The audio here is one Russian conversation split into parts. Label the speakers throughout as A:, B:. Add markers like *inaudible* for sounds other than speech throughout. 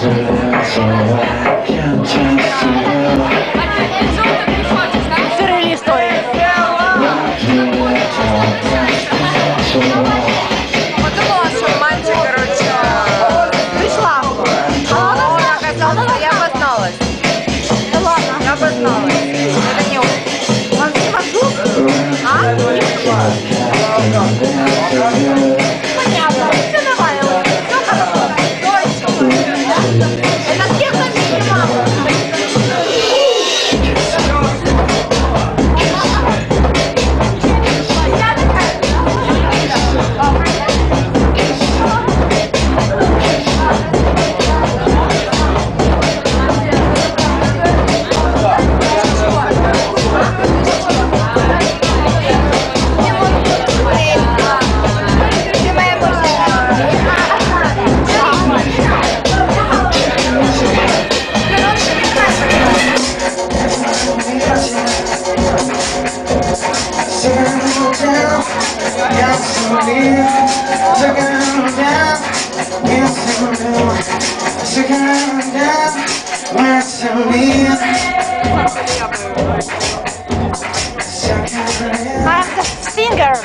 A: So I can just
B: Сирили історії.
C: Подумала, що мальчик, короче,
B: Прийшла. А
C: он оказался, я обозналась.
B: Да ладно.
C: Я обозналась. Это не он.
B: Он француз? А? Singer.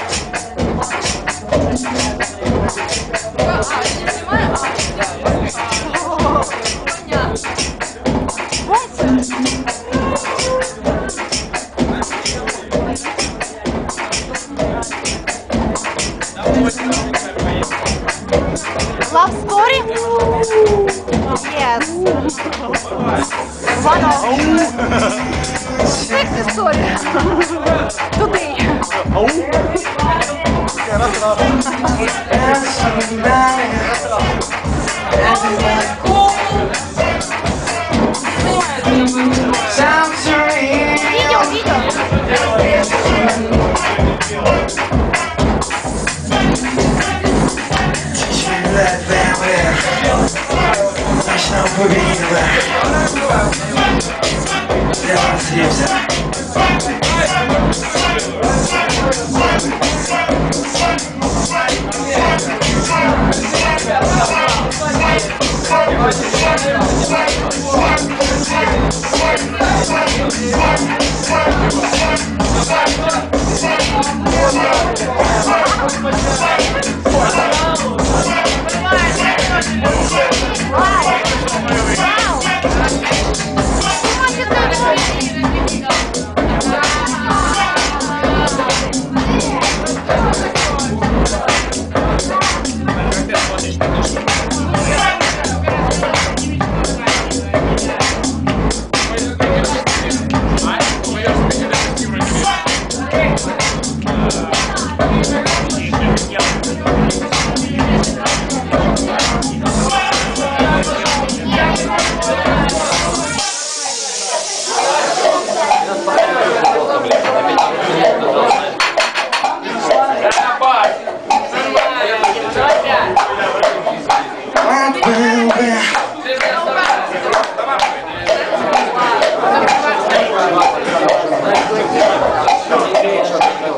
B: Love story? Yes. One of *laughs* Eita, Sônia! Tudo bem? Video, video.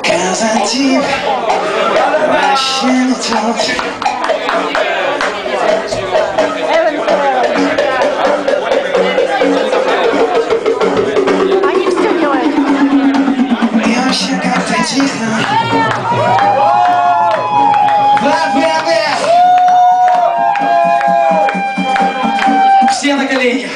A: Cause I deep my genitals
B: Они все делают.
A: Я вообще как-то тихо. Все на колени